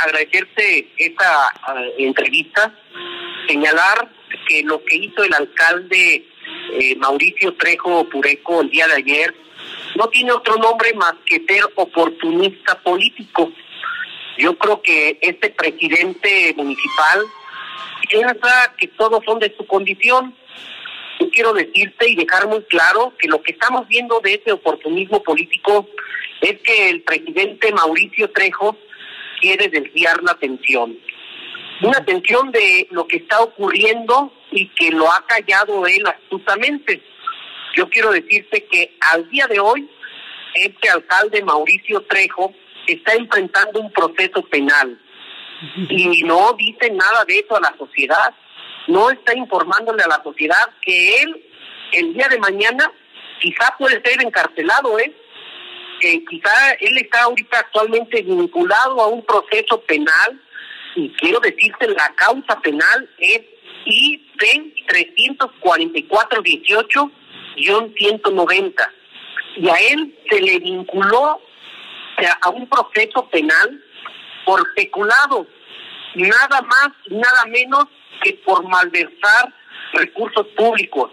agradecerte esta eh, entrevista, señalar que lo que hizo el alcalde eh, Mauricio Trejo Pureco el día de ayer no tiene otro nombre más que ser oportunista político. Yo creo que este presidente municipal piensa que todos son de su condición. Yo quiero decirte y dejar muy claro que lo que estamos viendo de ese oportunismo político es que el presidente Mauricio Trejo quiere desviar la atención. Una atención de lo que está ocurriendo y que lo ha callado él astutamente. Yo quiero decirte que al día de hoy, este alcalde Mauricio Trejo está enfrentando un proceso penal y no dice nada de eso a la sociedad, no está informándole a la sociedad que él el día de mañana quizá puede ser encarcelado, ¿eh? Que quizá él está ahorita actualmente vinculado a un proceso penal y quiero decirte la causa penal es IP 344-18-190 y a él se le vinculó a un proceso penal por peculado, nada más, nada menos que por malversar recursos públicos,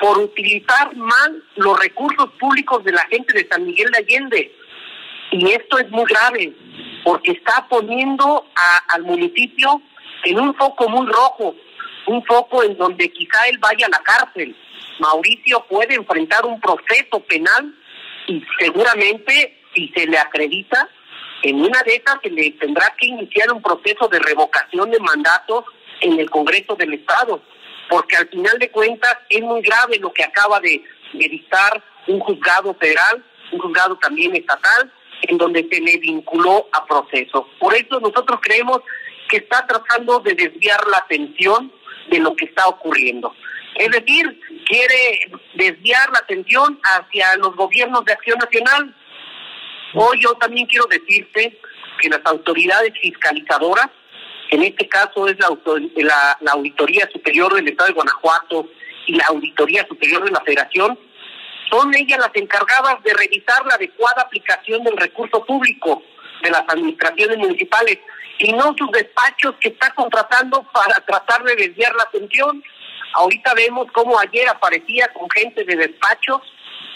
por utilizar mal los recursos públicos de la gente de San Miguel de Allende. Y esto es muy grave, porque está poniendo al municipio en un foco muy rojo, un foco en donde quizá él vaya a la cárcel. Mauricio puede enfrentar un proceso penal y seguramente si se le acredita, en una de esas se le tendrá que iniciar un proceso de revocación de mandatos en el Congreso del Estado, porque al final de cuentas es muy grave lo que acaba de, de dictar un juzgado federal, un juzgado también estatal, en donde se le vinculó a proceso. Por eso nosotros creemos que está tratando de desviar la atención de lo que está ocurriendo. Es decir, quiere desviar la atención hacia los gobiernos de acción nacional. Hoy yo también quiero decirte que las autoridades fiscalizadoras, en este caso es la, la, la Auditoría Superior del Estado de Guanajuato y la Auditoría Superior de la Federación, son ellas las encargadas de revisar la adecuada aplicación del recurso público de las administraciones municipales y no sus despachos que está contratando para tratar de desviar la atención. Ahorita vemos cómo ayer aparecía con gente de despachos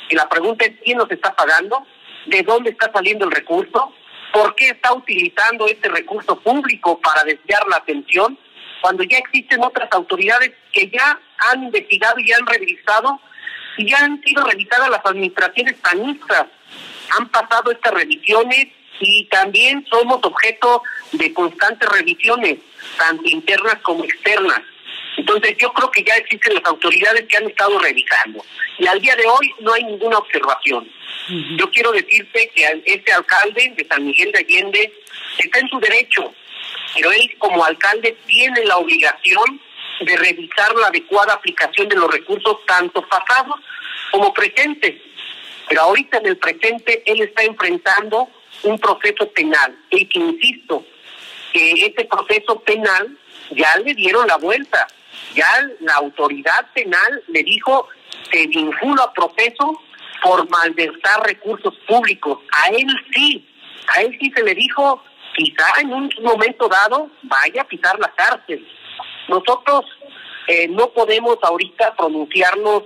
y la pregunta es quién nos está pagando, de dónde está saliendo el recurso, por qué está utilizando este recurso público para desviar la atención, cuando ya existen otras autoridades que ya han investigado y han revisado y ya han sido revisadas las administraciones panistas. Han pasado estas revisiones y también somos objeto de constantes revisiones, tanto internas como externas. Entonces yo creo que ya existen las autoridades que han estado revisando y al día de hoy no hay ninguna observación. Yo quiero decirte que este alcalde de San Miguel de Allende está en su derecho, pero él como alcalde tiene la obligación de revisar la adecuada aplicación de los recursos tanto pasados como presentes. Pero ahorita en el presente él está enfrentando un proceso penal. Y que insisto que este proceso penal ya le dieron la vuelta, ya la autoridad penal le dijo se vincula a proceso por malversar recursos públicos. A él sí, a él sí se le dijo quizá en un momento dado vaya a pisar la cárcel. Nosotros eh, no podemos ahorita pronunciarnos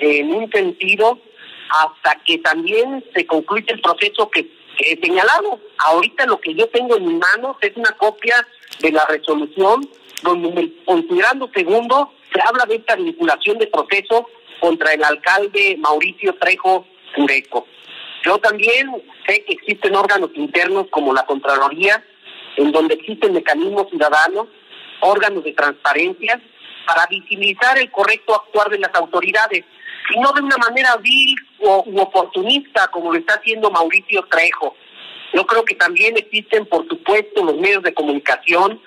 en un sentido hasta que también se concluya el proceso que, he señalado. Ahorita lo que yo tengo en mis manos es una copia de la resolución donde considerando segundo se habla de esta vinculación de proceso contra el alcalde Mauricio Trejo Pureco. Yo también sé que existen órganos internos como la Contraloría, en donde existen mecanismos ciudadanos, órganos de transparencia, para visibilizar el correcto actuar de las autoridades, y no de una manera vil o, u oportunista como lo está haciendo Mauricio Trejo. Yo creo que también existen, por supuesto, los medios de comunicación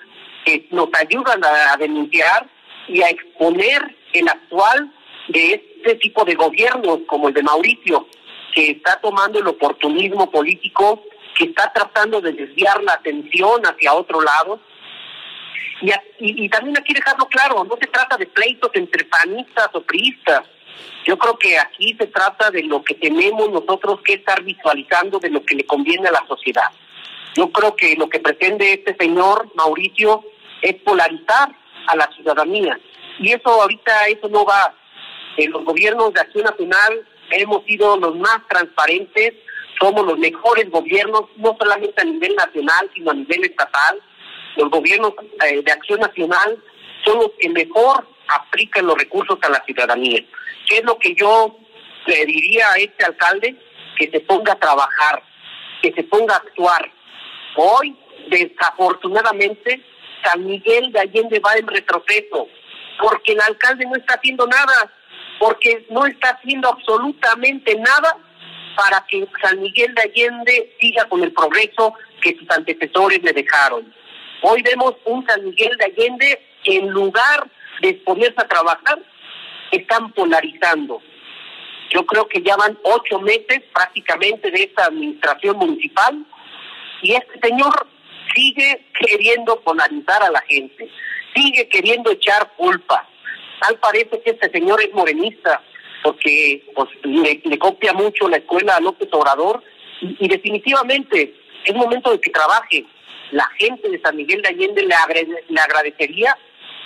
que nos ayudan a, denunciar y a exponer el actual de este tipo de gobiernos como el de Mauricio, que está tomando el oportunismo político, que está tratando de desviar la atención hacia otro lado y, y, también aquí dejarlo claro, no se trata de pleitos entre panistas o priistas. Yo creo que aquí se trata de lo que tenemos nosotros que estar visualizando de lo que le conviene a la sociedad. Yo creo que lo que pretende este señor Mauricio es polarizar a la ciudadanía. Y eso ahorita, eso no va. En los gobiernos de Acción Nacional hemos sido los más transparentes, somos los mejores gobiernos, no solamente a nivel nacional, sino a nivel estatal. Los gobiernos eh, de Acción Nacional son los que mejor aplican los recursos a la ciudadanía. ¿Qué es lo que yo le diría a este alcalde? Que se ponga a trabajar, que se ponga a actuar. Hoy, desafortunadamente, San Miguel de Allende va en retroceso, porque el alcalde no está haciendo nada, porque no está haciendo absolutamente nada para que San Miguel de Allende siga con el progreso que sus antecesores le dejaron. Hoy vemos un San Miguel de Allende que en lugar de ponerse a trabajar, están polarizando. Yo creo que ya van ocho meses prácticamente de esta administración municipal y este señor sigue queriendo polarizar a la gente, sigue queriendo echar culpa. Tal parece que este señor es morenista, porque pues, le, copia mucho la escuela a López Obrador y, definitivamente es momento de que trabaje. La gente de San Miguel de Allende le, le agradecería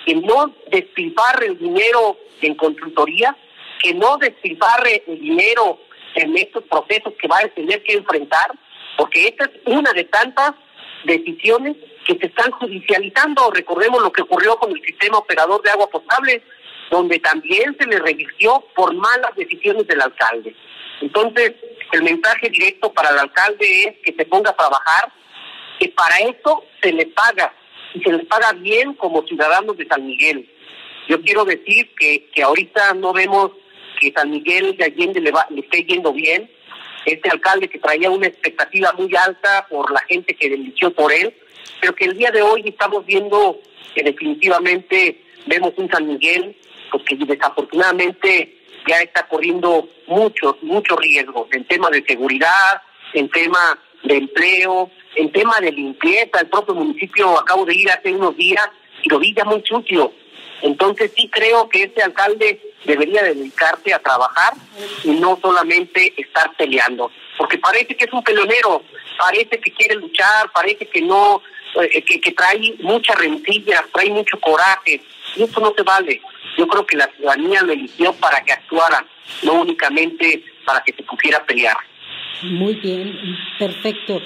que no despilfarre el dinero en consultoría, que no despilfarre el dinero en estos procesos que va a tener que enfrentar, porque esta es una de tantas decisiones que se están judicializando. Recordemos lo que ocurrió con el sistema operador de agua potable, donde también se le revirtió por malas decisiones del alcalde. Entonces, el mensaje directo para el alcalde es que se ponga a trabajar, que para eso se le paga, y se les paga bien como ciudadanos de San Miguel. Yo quiero decir que, que ahorita no vemos que San Miguel de Allende le, va, le esté yendo bien, este alcalde que traía una expectativa muy alta por la gente que eligió por él, pero que el día de hoy estamos viendo que definitivamente vemos un San Miguel pues que desafortunadamente ya está corriendo muchos, muchos riesgos en tema de seguridad, en tema de empleo, en tema de limpieza. El propio municipio acabo de ir hace unos días y lo vi ya muy sucio. Entonces sí creo que este alcalde debería dedicarse a trabajar y no solamente estar peleando, porque parece que es un peleonero, parece que quiere luchar, parece que no, eh, que, que trae mucha rencilla, trae mucho coraje, y no se vale. Yo creo que la ciudadanía lo eligió para que actuara, no únicamente para que se pusiera a pelear. Muy bien, perfecto.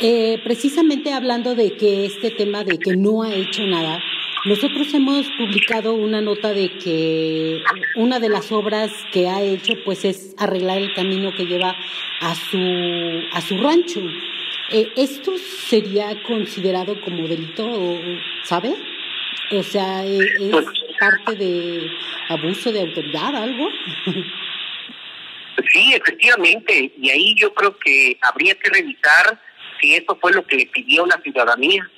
Eh, precisamente hablando de que este tema de que no ha hecho nada, nosotros hemos publicado una nota de que una de las obras que ha hecho pues es arreglar el camino que lleva a su a su rancho. Eh, ¿Esto sería considerado como delito, sabe? O sea, ¿e-, ¿es pues parte de abuso de autoridad, algo? Sí, efectivamente, y ahí yo creo que habría que revisar si eso fue lo que le pidió la ciudadanía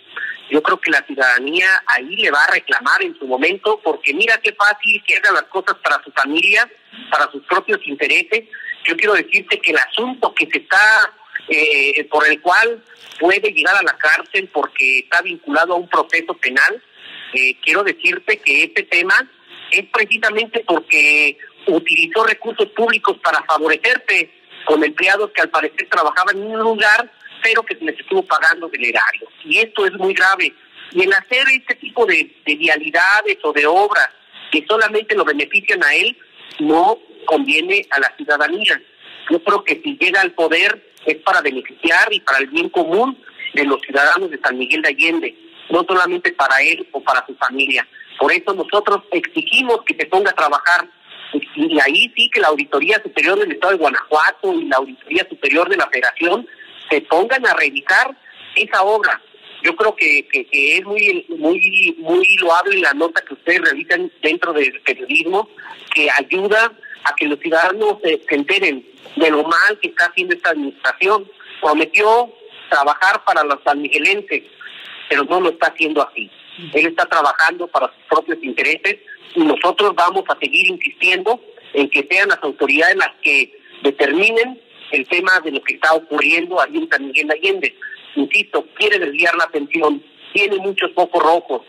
yo creo que la ciudadanía ahí le va a reclamar en su momento, porque mira qué fácil que haga las cosas para su familia, para sus propios intereses. Yo quiero decirte que el asunto que se está, eh, por el cual puede llegar a la cárcel porque está vinculado a un proceso penal, eh, quiero decirte que este tema es precisamente porque utilizó recursos públicos para favorecerte con empleados que al parecer trabajaban en un lugar pero que se les estuvo pagando del erario. Y esto es muy grave. Y en hacer este tipo de, vialidades o de obras que solamente lo benefician a él, no conviene a la ciudadanía. Yo creo que si llega al poder es para beneficiar y para el bien común de los ciudadanos de San Miguel de Allende, no solamente para él o para su familia. Por eso nosotros exigimos que se ponga a trabajar y ahí sí que la Auditoría Superior del Estado de Guanajuato y la Auditoría Superior de la Federación se pongan a revisar esa obra. Yo creo que, que, es muy muy muy loable la nota que ustedes realizan dentro del periodismo, que ayuda a que los ciudadanos se, enteren de lo mal que está haciendo esta administración. Prometió trabajar para los sanmiguelenses, pero no lo está haciendo así. Él está trabajando para sus propios intereses y nosotros vamos a seguir insistiendo en que sean las autoridades las que determinen el tema de lo que está ocurriendo ahí en San Miguel Allende. Insisto, quiere desviar la atención, tiene muchos focos rojos.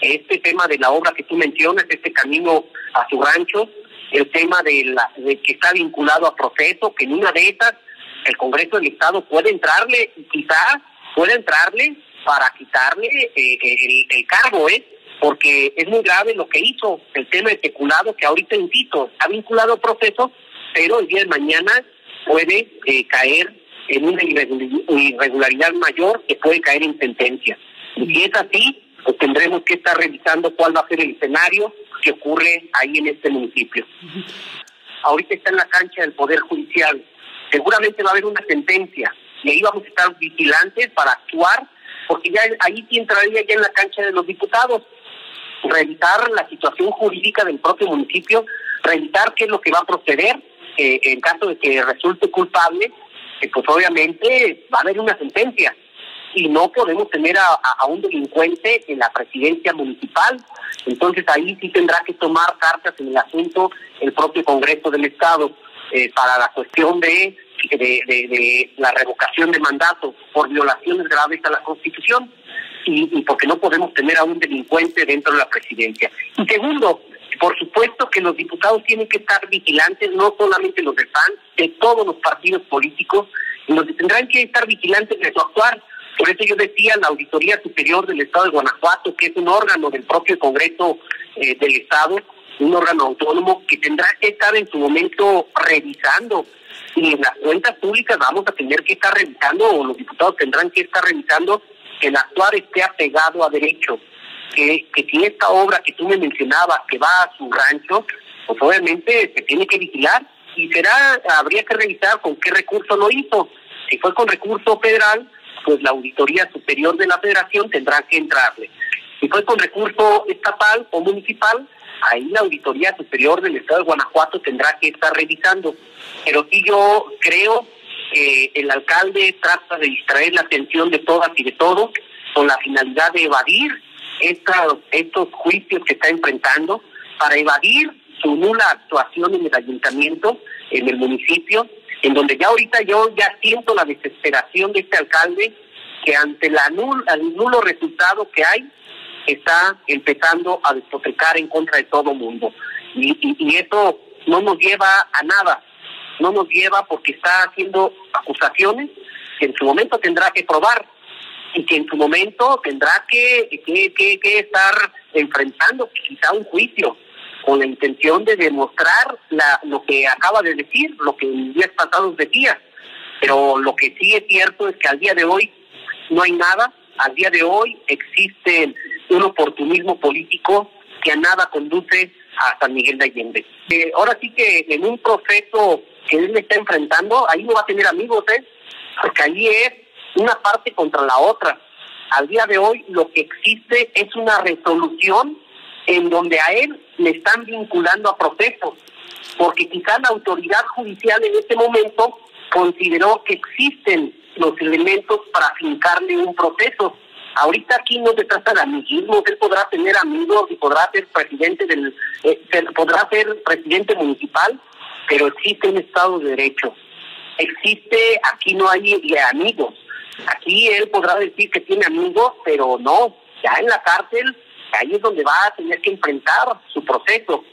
Este tema de la obra que tú mencionas, este camino a su rancho, el tema de, la, de que está vinculado a proceso, que en una de esas el Congreso del Estado puede entrarle y quizás pueda entrarle para quitarle eh, el, cargo, ¿eh? Porque es muy grave lo que hizo, el tema de peculado, que ahorita, insisto, ha vinculado procesos, pero el día de mañana puede eh, caer en una irregularidad mayor que puede caer en sentencia. Y si es así, pues tendremos que estar revisando cuál va a ser el escenario que ocurre ahí en este municipio. Ahorita está en la cancha del Poder Judicial. Seguramente va a haber una sentencia y ahí vamos a estar vigilantes para actuar, porque ya ahí sí entraría ya en la cancha de los diputados, revisar la situación jurídica del propio municipio, revisar qué es lo que va a proceder eh, en caso de que resulte culpable, que pues obviamente va a haber una sentencia. Y no podemos tener a, un delincuente en la presidencia municipal. Entonces ahí sí tendrá que tomar cartas en el asunto el propio Congreso del Estado eh, para la cuestión de, la revocación de mandato por violaciones graves a la Constitución y, porque no podemos tener a un delincuente dentro de la presidencia. Y segundo, por supuesto que los diputados tienen que estar vigilantes, no solamente los del PAN, de todos los partidos políticos, los tendrán que estar vigilantes de su actuar. Por eso yo decía la Auditoría Superior del Estado de Guanajuato, que es un órgano del propio Congreso eh, del Estado, un órgano autónomo que tendrá que estar en su momento revisando. Y en las cuentas públicas vamos a tener que estar revisando, o los diputados tendrán que estar revisando que el actuar esté apegado a derecho. Que, que si esta obra que tú me mencionabas, que va a su rancho, pues obviamente se tiene que vigilar y será, habría que revisar con qué recurso lo hizo. Si fue con recurso federal, pues la Auditoría Superior de la Federación tendrá que entrarle. Si fue con recurso estatal o municipal, ahí la Auditoría Superior del Estado de Guanajuato tendrá que estar revisando. Pero sí yo creo que el alcalde trata de distraer la atención de todas y de todos con la finalidad de evadir estos juicios que está enfrentando, para evadir su nula actuación en el ayuntamiento, en el municipio, en donde ya ahorita yo ya siento la desesperación de este alcalde que ante la nul, el nulo resultado que hay está empezando a despotricar en contra de todo mundo. Y, y, eso no nos lleva a nada, no nos lleva porque está haciendo acusaciones que en su momento tendrá que probar y que en su momento tendrá que, que, que, estar enfrentando quizá un juicio con la intención de demostrar la, lo que acaba de decir, lo que en días pasados decía. Pero lo que sí es cierto es que al día de hoy no hay nada, al día de hoy existe un oportunismo político que a nada conduce a San Miguel de Allende. Eh, ahora sí que en un proceso que él está enfrentando, ahí no va a tener amigos, ¿eh? porque ahí es una parte contra la otra. Al día de hoy lo que existe es una resolución en donde a él le están vinculando a procesos, porque quizá la autoridad judicial en este momento consideró que existen los elementos para fincarle un proceso. Ahorita aquí no se trata de amiguismo, él podrá tener amigos y podrá ser presidente del, eh, podrá ser presidente municipal, pero existe un Estado de Derecho. Existe, aquí no hay amigos. Aquí él podrá decir que tiene amigos, pero no, ya en la cárcel ahí es donde va a tener que enfrentar su proceso.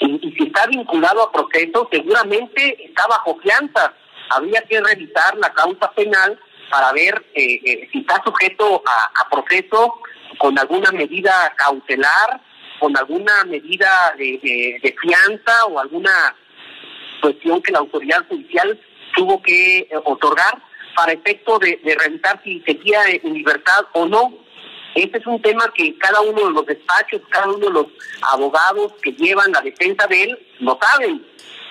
Y, si está vinculado a proceso, seguramente está bajo fianza. Habría que revisar la causa penal para ver eh, eh, si está sujeto a, proceso con alguna medida cautelar, con alguna medida de, fianza o alguna cuestión que la autoridad judicial tuvo que eh, otorgar para efecto de, de revisar si seguía en libertad o no. Este es un tema que cada uno de los despachos, cada uno de los abogados que llevan la defensa de él lo saben.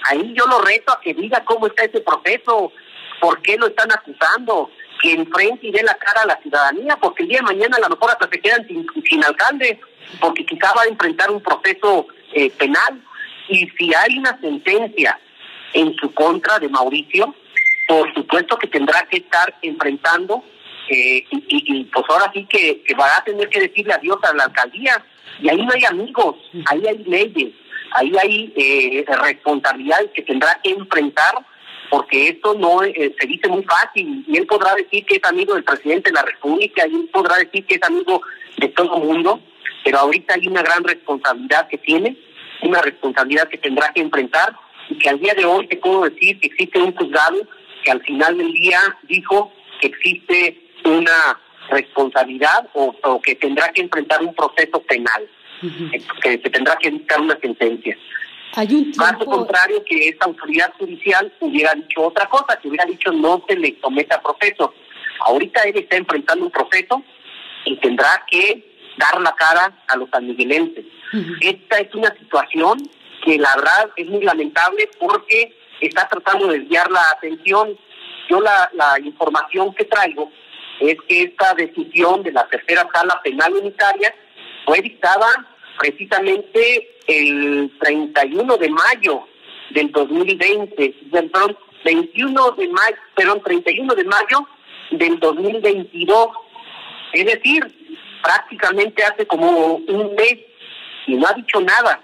Ahí yo lo reto a que diga cómo está ese proceso, por qué lo están acusando, enfrente y dé la cara a la ciudadanía, porque el día de mañana a lo mejor hasta se quedan sin, sin alcalde, porque quizá va a enfrentar un proceso eh, penal. Y si hay una sentencia en su contra de Mauricio, por supuesto que tendrá que estar enfrentando eh, y, pues ahora sí que, que va a tener que decirle adiós a la alcaldía. Y ahí no hay amigos, ahí hay leyes, ahí hay eh, responsabilidades que tendrá que enfrentar, porque esto no eh, se dice muy fácil. Y él podrá decir que es amigo del presidente de la República, y él podrá decir que es amigo de todo el mundo, pero ahorita hay una gran responsabilidad que tiene, una responsabilidad que tendrá que enfrentar, y que al día de hoy te puedo decir que existe un juzgado que al final del día dijo que existe una responsabilidad o, que tendrá que enfrentar un proceso penal, que se tendrá que dictar una sentencia. Hay un Caso contrario que esta autoridad judicial hubiera dicho otra cosa, que hubiera dicho no se le someta a proceso. Ahorita él está enfrentando un proceso y tendrá que dar la cara a los sanmiguelenses. Esta es una situación que la verdad es muy lamentable porque está tratando de desviar la atención. Yo la, la información que traigo es que esta decisión de la tercera sala penal unitaria fue dictada precisamente el 31 de mayo del 2020, perdón, 21 de mayo, perdón, 31 de mayo del 2022. Es decir, prácticamente hace como un mes y no ha dicho nada,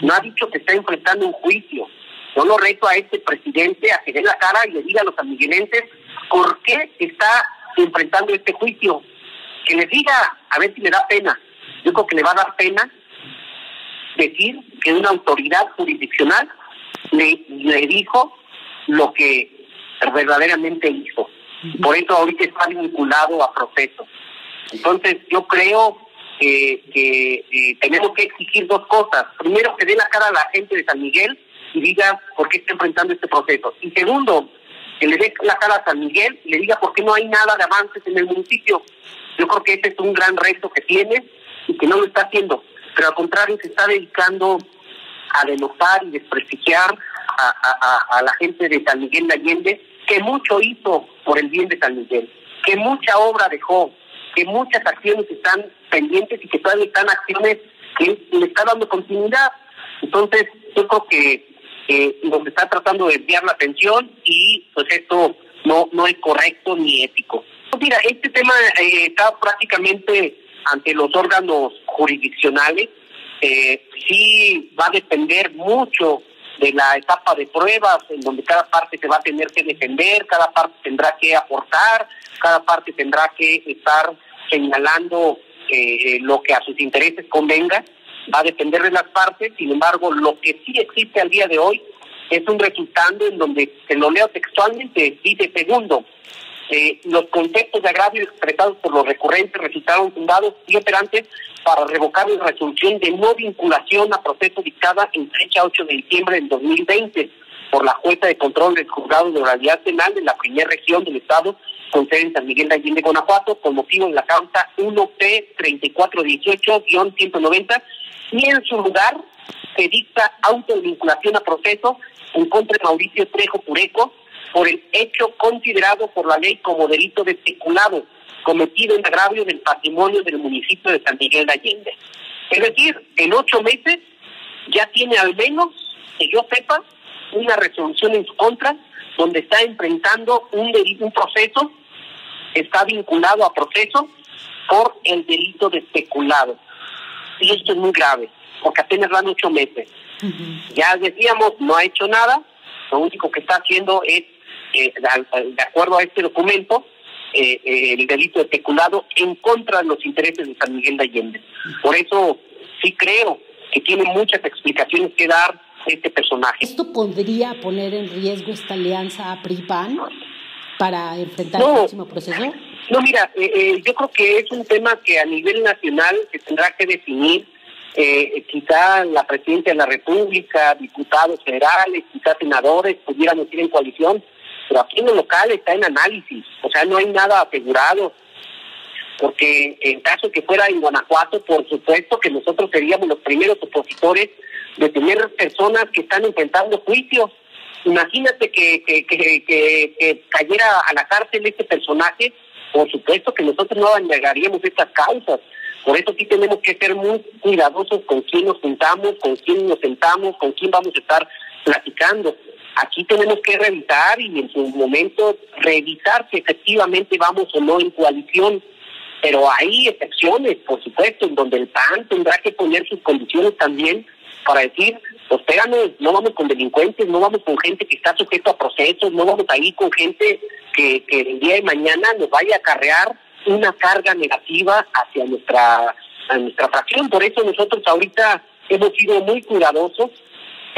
no ha dicho que está enfrentando un juicio. Yo lo reto a este presidente a que dé la cara y le diga a los amiguelenses por qué está enfrentando este juicio. Que le diga, a ver si le da pena. Yo creo que le va a dar pena decir que una autoridad jurisdiccional le, le dijo lo que verdaderamente hizo. Por eso ahorita está vinculado a proceso. Entonces yo creo que, que eh, tenemos que exigir dos cosas. Primero, que dé la cara a la gente de San Miguel y diga por qué está enfrentando este proceso. Y segundo, que le dé la cara a San Miguel y le diga por qué no hay nada de avances en el municipio. Yo creo que ese es un gran reto que tiene y que no lo está haciendo, pero al contrario se está dedicando a denostar y desprestigiar a, la gente de San Miguel de Allende, que mucho hizo por el bien de San Miguel, que mucha obra dejó, que muchas acciones están pendientes y que todavía están acciones que le está dando continuidad. Entonces, yo creo que eh, nos está tratando de desviar la atención y pues esto no, no es correcto ni ético. Pues mira, este tema eh, está prácticamente ante los órganos jurisdiccionales. Eh, sí va a depender mucho de la etapa de pruebas, en donde cada parte se va a tener que defender, cada parte tendrá que aportar, cada parte tendrá que estar señalando eh, lo que a sus intereses convenga, va a depender de las partes, sin embargo, lo que sí existe al día de hoy es un resultado en donde, se lo leo textualmente, dice segundo, eh, los conceptos de agravio expresados por los recurrentes resultaron fundados y operantes para revocar la resolución de no vinculación a proceso dictada en fecha 8 de diciembre del 2020 por la jueza de control del juzgado de oralidad penal de la primera región del Estado con sede en San Miguel de Allende, Guanajuato, con motivo de la causa 1P3418-190 y en su lugar se dicta autovinculación a proceso en contra de Mauricio Trejo Pureco por el hecho considerado por la ley como delito de especulado cometido en agravio del patrimonio del municipio de San Miguel de Allende. Es decir, en ocho meses ya tiene al menos, que yo sepa, una resolución en su contra donde está enfrentando un, delito, un proceso, está vinculado a proceso por el delito de especulado. Y esto es muy grave, porque apenas van ocho meses. Ya decíamos, no ha hecho nada, lo único que está haciendo es eh, de acuerdo a este documento, eh, eh, el delito especulado en contra de los intereses de San Miguel de Allende. Por eso sí creo que tiene muchas explicaciones que dar este personaje. ¿Esto podría poner en riesgo esta alianza a PRI-PAN para enfrentar el próximo proceso? No, mira, yo creo que es un tema que a nivel nacional se tendrá que definir. Quizá la presidencia de la República, diputados federales, quizá senadores pudieran ir en coalición, pero aquí en lo local está en análisis, o sea, no hay nada asegurado, porque en caso que fuera en Guanajuato, por supuesto que nosotros seríamos los primeros opositores de tener personas que están enfrentando juicios. Imagínate que, que, que, que, cayera a la cárcel este personaje, por supuesto que nosotros no negaríamos estas causas. Por eso sí tenemos que ser muy cuidadosos con quién nos juntamos, con quién nos sentamos, con quién vamos a estar platicando. Aquí tenemos que revisar y en su momento revisar si efectivamente vamos o no en coalición. Pero hay excepciones, por supuesto, en donde el PAN tendrá que poner sus condiciones también para decir, pues espérame, no vamos con delincuentes, no vamos con gente que está sujeto a procesos, no vamos ahí con gente que, que el día de mañana nos vaya a acarrear una carga negativa hacia nuestra, nuestra fracción. Por eso nosotros ahorita hemos sido muy cuidadosos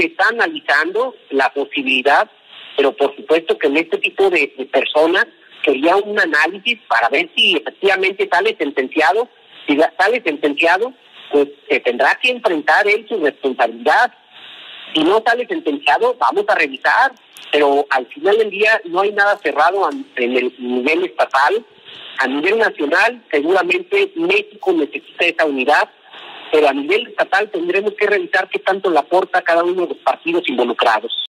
se está analizando la posibilidad, pero por supuesto que en este tipo de, personas sería un análisis para ver si efectivamente sale sentenciado. Si sale sentenciado, pues se tendrá que enfrentar él su responsabilidad. Si no sale sentenciado, vamos a revisar. Pero al final del día no hay nada cerrado en el nivel estatal. A nivel nacional, seguramente México necesita esa unidad, pero a nivel estatal tendremos que revisar qué tanto le aporta cada uno de los partidos involucrados.